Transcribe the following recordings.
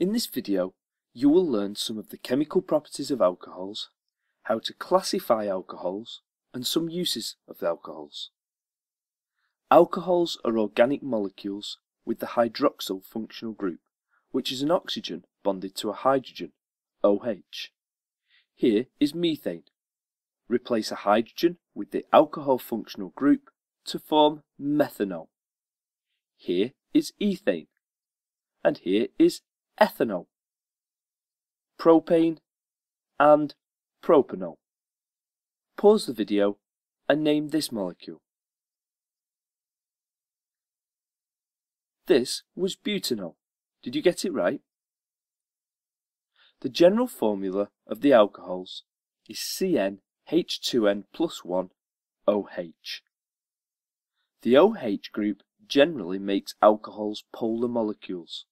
In this video, you will learn some of the chemical properties of alcohols, how to classify alcohols, and some uses of alcohols. Alcohols are organic molecules with the hydroxyl functional group, which is an oxygen bonded to a hydrogen, OH. Here is methane. Replace a hydrogen with the alcohol functional group to form methanol. Here is ethane. And here is ethanol, propane, and propanol. Pause the video and name this molecule. This was butanol. Did you get it right? The general formula of the alcohols is CnH2n plus 1 OH. The OH group generally makes alcohols polar molecules.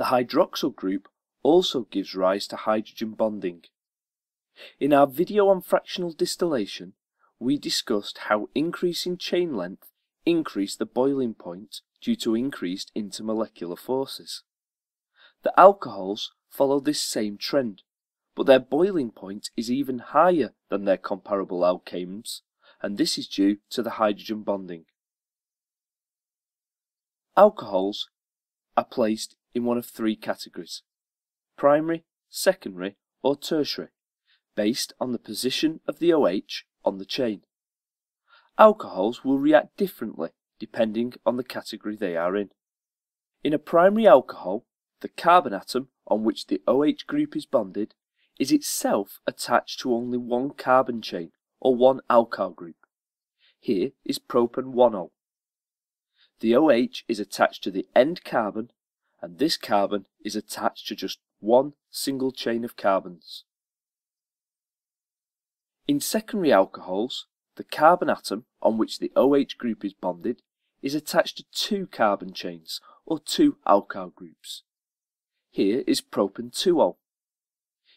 The hydroxyl group also gives rise to hydrogen bonding. In our video on fractional distillation, we discussed how increasing chain length increased the boiling point due to increased intermolecular forces. The alcohols follow this same trend, but their boiling point is even higher than their comparable alkanes, and this is due to the hydrogen bonding. Alcohols are placed in one of three categories primary, secondary, or tertiary, based on the position of the OH on the chain. Alcohols will react differently depending on the category they are in. In a primary alcohol, the carbon atom on which the OH group is bonded is itself attached to only one carbon chain or one alkyl group. Here is propan 1 The OH is attached to the end carbon and this carbon is attached to just one single chain of carbons. In secondary alcohols, the carbon atom on which the OH group is bonded is attached to two carbon chains or two alkyl groups. Here is propan-2-ol.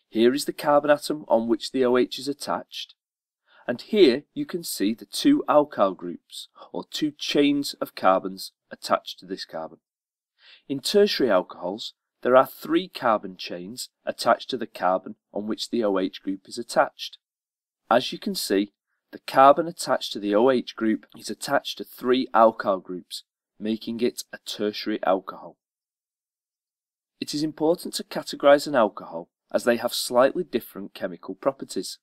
Here is the carbon atom on which the OH is attached, and here you can see the two alkyl groups or two chains of carbons attached to this carbon. In tertiary alcohols, there are three carbon chains attached to the carbon on which the OH group is attached. As you can see, the carbon attached to the OH group is attached to three alkyl groups, making it a tertiary alcohol. It is important to categorize an alcohol as they have slightly different chemical properties.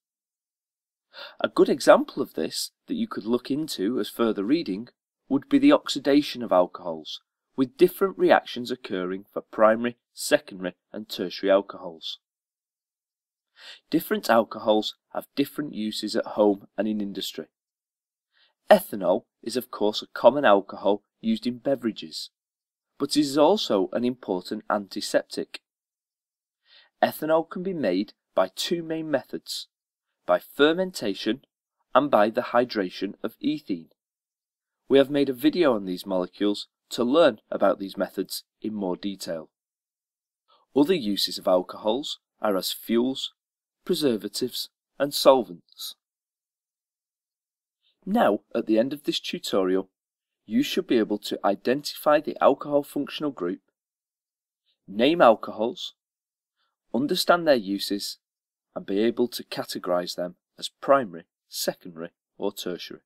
A good example of this that you could look into as further reading would be the oxidation of alcohols, with different reactions occurring for primary, secondary and tertiary alcohols. Different alcohols have different uses at home and in industry. Ethanol is of course a common alcohol used in beverages, but it is also an important antiseptic. Ethanol can be made by two main methods, by fermentation and by the hydration of ethene. We have made a video on these molecules to learn about these methods in more detail. Other uses of alcohols are as fuels, preservatives and solvents. Now, at the end of this tutorial, you should be able to identify the alcohol functional group, name alcohols, understand their uses, and be able to categorize them as primary, secondary or tertiary.